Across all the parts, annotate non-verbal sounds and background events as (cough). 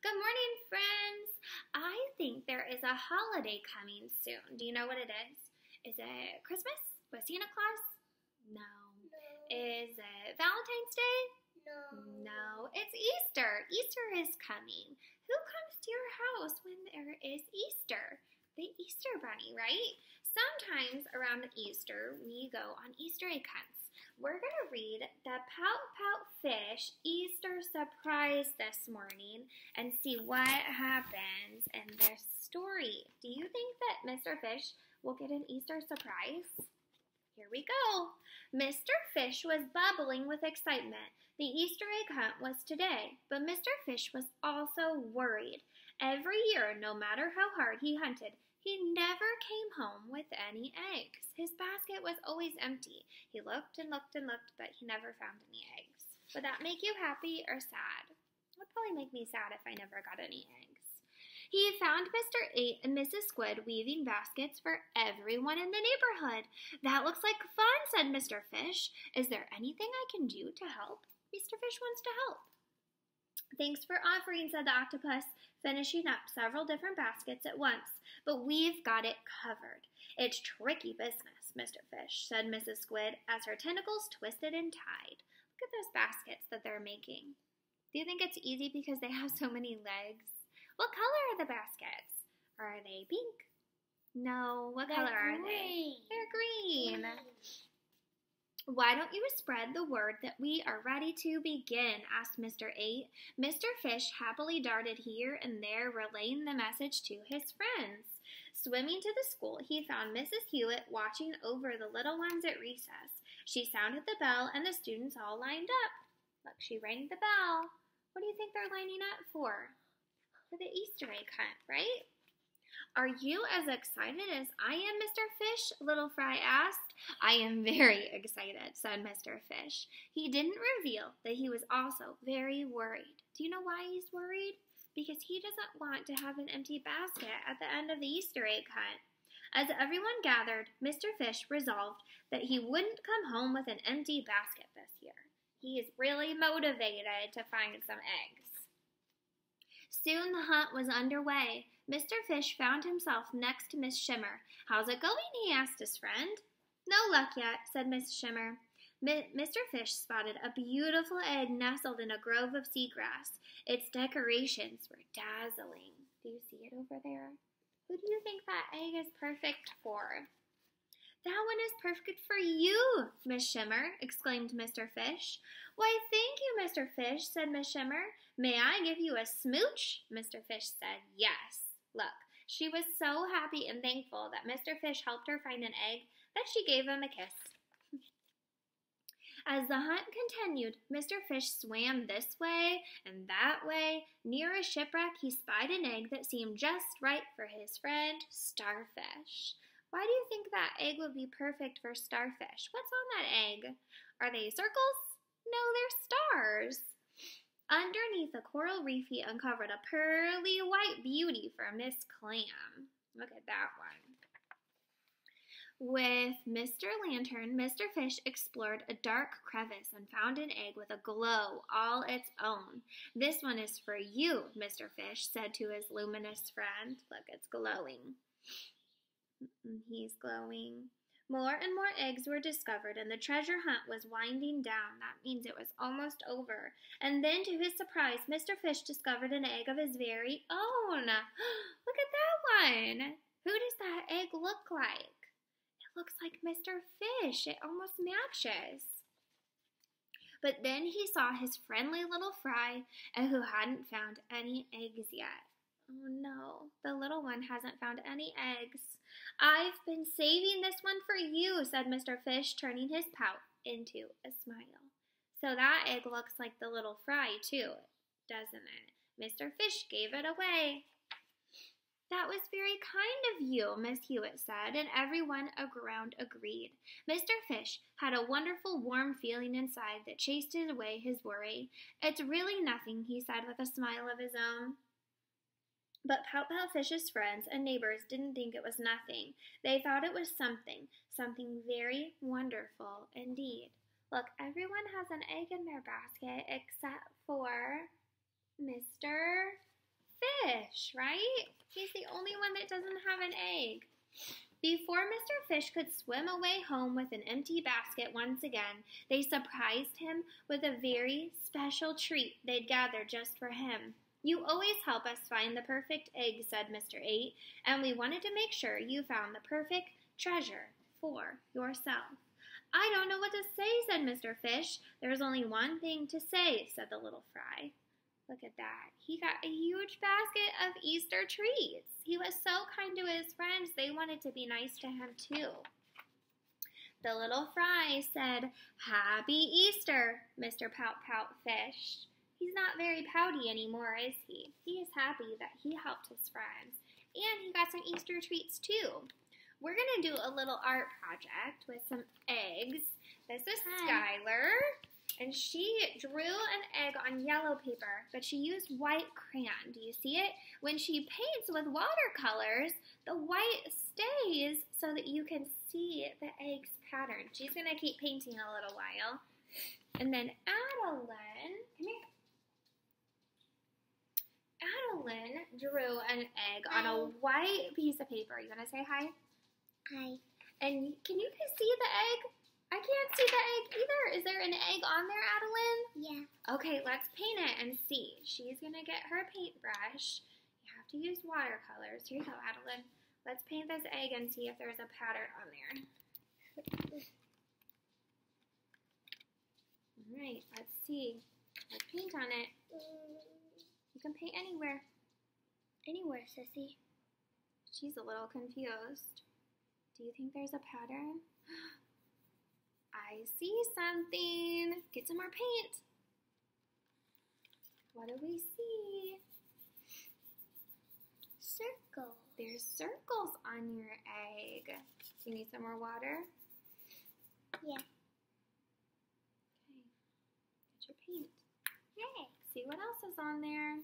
Good morning, friends. I think there is a holiday coming soon. Do you know what it is? Is it Christmas with Santa Claus? No. Is it Valentine's Day? No. No. It's Easter. Easter is coming. Who comes to your house when there is Easter? The Easter Bunny, right? Sometimes around Easter, we go on Easter egg hunts. We're going to read the Pout Pout Fish Easter Surprise this morning and see what happens in their story. Do you think that Mr. Fish will get an Easter surprise? Here we go. Mr. Fish was bubbling with excitement. The Easter egg hunt was today, but Mr. Fish was also worried. Every year, no matter how hard he hunted, he never came home with any eggs. His basket was always empty. He looked and looked and looked, but he never found any eggs. Would that make you happy or sad? It would probably make me sad if I never got any eggs. He found Mr. 8 and Mrs. Squid weaving baskets for everyone in the neighborhood. That looks like fun, said Mr. Fish. Is there anything I can do to help? Mr. Fish wants to help. Thanks for offering, said the octopus, finishing up several different baskets at once. But we've got it covered. It's tricky business, Mr. Fish, said Mrs. Squid as her tentacles twisted and tied. Look at those baskets that they're making. Do you think it's easy because they have so many legs? What color are the baskets? Are they pink? No. What They're color are they? They're green. Why don't you spread the word that we are ready to begin? asked Mr. Eight. Mr. Fish happily darted here and there, relaying the message to his friends. Swimming to the school, he found Mrs. Hewitt watching over the little ones at recess. She sounded the bell, and the students all lined up. Look, she rang the bell. What do you think they're lining up for? For the Easter egg hunt, right? Are you as excited as I am, Mr. Fish? Little Fry asked. I am very (laughs) excited, said Mr. Fish. He didn't reveal that he was also very worried. Do you know why he's worried? Because he doesn't want to have an empty basket at the end of the Easter egg hunt. As everyone gathered, Mr. Fish resolved that he wouldn't come home with an empty basket this year. He is really motivated to find some eggs. Soon the hunt was underway. Mr. Fish found himself next to Miss Shimmer. How's it going? he asked his friend. No luck yet, said Miss Shimmer. Mr. Fish spotted a beautiful egg nestled in a grove of seagrass. Its decorations were dazzling. Do you see it over there? Who do you think that egg is perfect for? That one is perfect for you, Miss Shimmer, exclaimed Mr. Fish. Why, thank you, Mr. Fish, said Miss Shimmer. May I give you a smooch? Mr. Fish said yes. Look, she was so happy and thankful that Mr. Fish helped her find an egg that she gave him a kiss. (laughs) As the hunt continued, Mr. Fish swam this way and that way. Near a shipwreck, he spied an egg that seemed just right for his friend, Starfish. Why do you think that egg would be perfect for Starfish? What's on that egg? Are they circles? No, they're stars. Underneath the coral reef, he uncovered a pearly white beauty for Miss Clam. Look at that one. With Mr. Lantern, Mr. Fish explored a dark crevice and found an egg with a glow all its own. This one is for you, Mr. Fish said to his luminous friend. Look, it's glowing. Mm, he's glowing. More and more eggs were discovered, and the treasure hunt was winding down. That means it was almost over. And then, to his surprise, Mr. Fish discovered an egg of his very own. (gasps) Look at that one! Who does that egg look like? It looks like Mr. Fish. It almost matches. But then he saw his friendly little fry, and who hadn't found any eggs yet. Oh no, the little one hasn't found any eggs. I've been saving this one for you, said Mr. Fish, turning his pout into a smile. So that egg looks like the little fry, too, doesn't it? Mr. Fish gave it away. That was very kind of you, Miss Hewitt said, and everyone around agreed. Mr. Fish had a wonderful warm feeling inside that chased away his worry. It's really nothing, he said with a smile of his own. But Pout Pout Fish's friends and neighbors didn't think it was nothing. They thought it was something, something very wonderful indeed. Look, everyone has an egg in their basket except for Mr. Fish, right? He's the only one that doesn't have an egg. Before Mr. Fish could swim away home with an empty basket once again, they surprised him with a very special treat they'd gathered just for him. You always help us find the perfect egg, said Mr. Eight, and we wanted to make sure you found the perfect treasure for yourself. I don't know what to say, said Mr. Fish. There's only one thing to say, said the little fry. Look at that. He got a huge basket of Easter treats. He was so kind to his friends, they wanted to be nice to him too. The little fry said, Happy Easter, Mr. Pout Pout Fish. He's not very pouty anymore, is he? He is happy that he helped his friends. And he got some Easter treats too. We're going to do a little art project with some eggs. This is Hi. Skylar. And she drew an egg on yellow paper, but she used white crayon. Do you see it? When she paints with watercolors, the white stays so that you can see the egg's pattern. She's going to keep painting a little while. And then Adeline, come here. Adeline drew an egg on a white piece of paper. You want to say hi? Hi. And can you guys see the egg? I can't see the egg either. Is there an egg on there, Adeline? Yeah. Okay, let's paint it and see. She's going to get her paintbrush. You have to use watercolors. Here you go, Adeline. Let's paint this egg and see if there's a pattern on there. All right, let's see. Let's paint on it. You can paint anywhere. Anywhere, Sissy. She's a little confused. Do you think there's a pattern? (gasps) I see something. Get some more paint. What do we see? Circles. There's circles on your egg. Do you need some more water? Yeah. Okay. Get your paint. Yay. See what else is on there.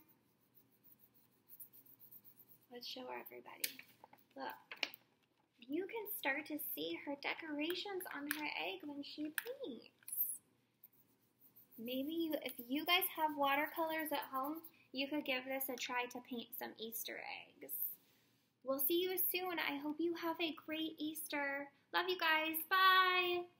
Let's show everybody. Look you can start to see her decorations on her egg when she paints. Maybe you, if you guys have watercolors at home, you could give this a try to paint some Easter eggs. We'll see you soon. I hope you have a great Easter. Love you guys. Bye.